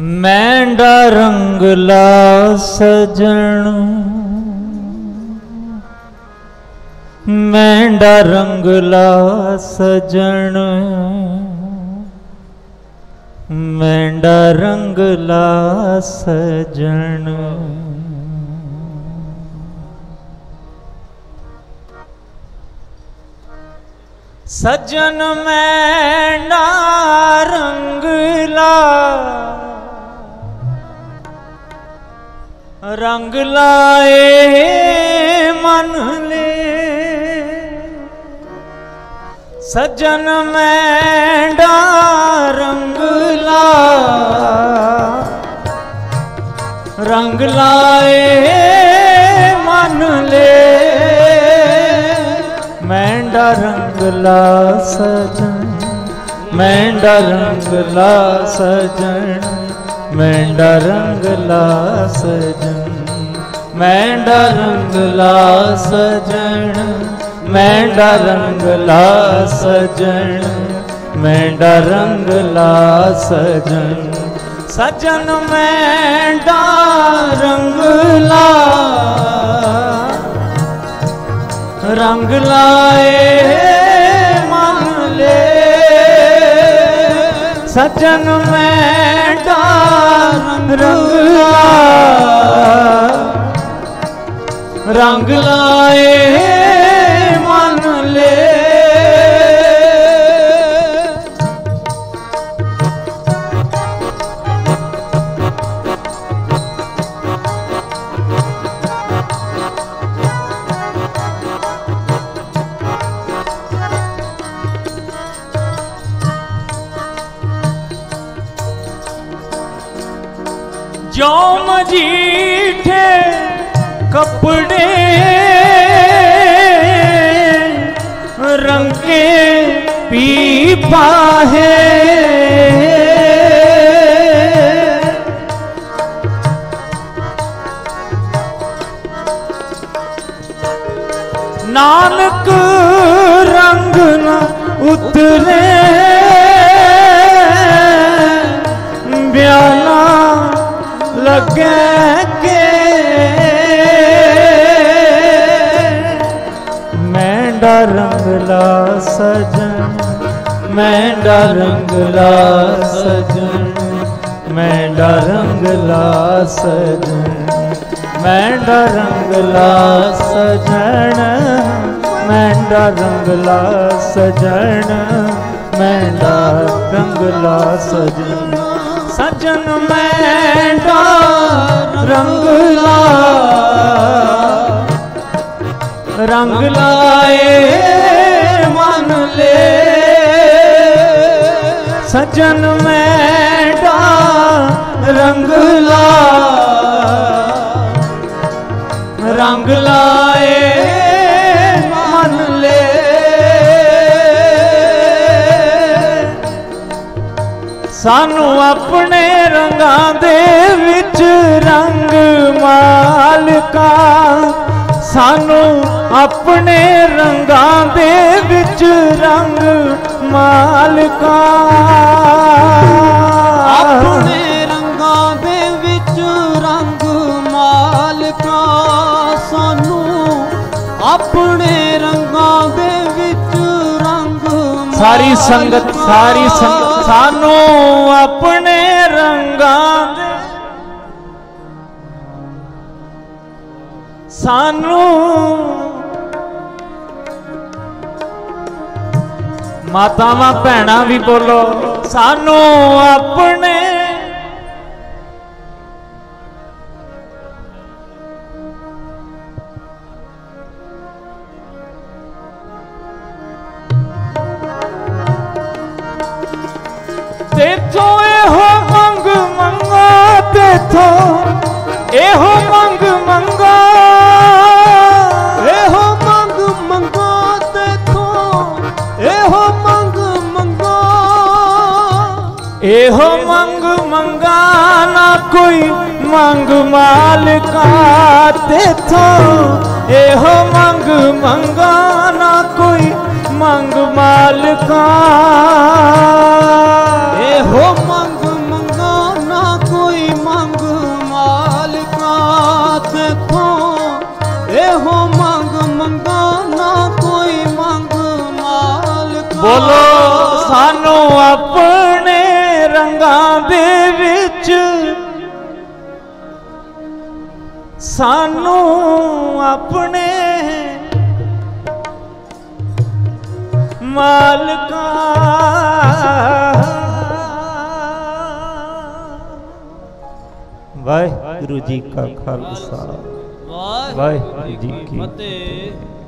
ਮੈਂਡਾ ਰੰਗਲਾ ਸਜਣ। ਮੈਂਡਾ ਰੰਗਲਾ ਸਜਣ। ਮੈਂਡਾ ਰੰਗਲਾ ਸਜਣ। ਸਜਣ ਮੈਂਡਾ ਰੰਗ ਲਾਏ ਮਨ ਲੈ ਸਜਣ ਮੈਂਡਾ ਰੰਗ ਲਾ। ਰੰਗ ਲਾਏ ਮਨ ਲੈ ਮੈਂਡਾ ਰੰਗ ਲਾ ਸਜਣ। ਮੈਂਡਾ ਰੰਗ ਲਾ ਸਜਣ। ਮੈਂਡਾ ਰੰਗ ਲਾ ਸਜਣ। ਮੈਂਡਾ ਰੰਗ ਲਾ ਸਜਣ ਮੈਂਡਾ ਰੰਗ ਲਾ ਸਜਣ ਮੈਂਡਾ ਰੰਗ ਲਾ ਸਜਣ। ਸਜਣ ਮੈਂਡਾ ਰੰਗ ਲਾ, ਰੰਗ ਲਾਏ ਮਨ ਲੈ। ਸਜਣ ਰੰਗ ਰੰਗ ਲਾਏ ਮਨ ਲੈ। ਜੋ ਮਜੀਠੇ ਕੱਪੜੇ ਰੰਗੇ ਪੀ ਪਾਹੇ। ਮੈਂਡਾ ਰੰਗ ਲਾ ਸਜਣ ਮੈਂਡਾ ਰੰਗ ਲਾ ਸਜਣ ਮੈਂਡਾ ਰੰਗ ਲਾ ਸਜਣ ਮੈਂਡਾ ਰੰਗ ਲਾ ਸਜਣ ਮੈਂਡਾ ਰੰਗ ਲਾ ਸਜਣ ਮੈਂਡਾ ਰੰਗ ਲਾ ਸਜਣ। ਸਜਣ ਮੈਂਡਾ ਰੰਗਲਾ ਰੰਗ ਲਾਏ, ਮਨ ਲੈ। ਸਜਣ ਮੈਂਡਾ ਰੰਗ ਲਾ। ਰੰਗ ਲਾਏ, ਮਨ ਲੈ। ਸਾਨੂੰ ਆਪਣੇ ਰੰਗਾਂ ਦੇ ਵਿੱਚ ਰੰਗ ਮਾਲਕਾ ਸਾਨੂੰ ਆਪਣੇ ਰੰਗਾਂ ਦੇ ਵਿੱਚ ਰੰਗ ਮਾਲਕਾ। ਆਪਣੇ ਰੰਗਾਂ ਦੇ ਵਿੱਚ ਰੰਗ ਮਾਲਕਾ। ਸਾਨੂੰ ਆਪਣੇ ਰੰਗਾਂ ਦੇ ਵਿੱਚ ਰੰਗ ਸਾਰੀ ਸੰਗਤ ਸਾਰੀ ਸੰਗਤ ਸਾਨੂੰ ਆਪਣੇ ਰੰਗਾਂ ਸਾਨੂੰ ਮਾਤਾਵਾਂ ਭੈਣਾਂ ਵੀ ਬੋਲੋ ਸਾਨੂੰ ਆਪਣੇ ਤੇਥੋਂ ਇਹੋ ਮੰਗ ਮੰਗਾ ਤੇਥੋਂ ਇਹੋ ਮੰਗ ਇਹੋ ਮੰਗ ਮੰਗਾ ਨਾ ਕੋਈ ਮੰਗ ਮਾਲਕਾ ਤੇਥੋਂ ਇਹੋ ਮੰਗ ਮੰਗਾ ਨਾ ਕੋਈ ਮੰਗ ਮਾਲਕਾ। ਇਹੋ ਮੰਗ ਮੰਗਾ ਨਾ ਕੋਈ ਮੰਗ ਮਾਲਕਾ ਤੇਥੋਂ ਇਹੋ ਮੰਗ ਮੰਗਾ ਨਾ ਕੋਈ ਮੰਗ ਮਾਲਕਾ। ਬੋਲੋ, ਸਾਨੂੰ ਆਪ ਸਾਨੂੰ ਆਪਣੇ ਮਾਲਕਾ ਵਾਹਿਗੁਰੂ ਜੀ ਕਾ ਖਾਲਸਾ। ਵਾਹਿਗੁਰੂ ਜੀ ਕੀ ਫਤਿਹ।